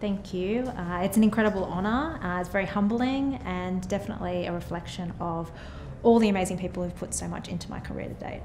Thank you. Uh, it's an incredible honour. Uh, it's very humbling and definitely a reflection of all the amazing people who've put so much into my career to date.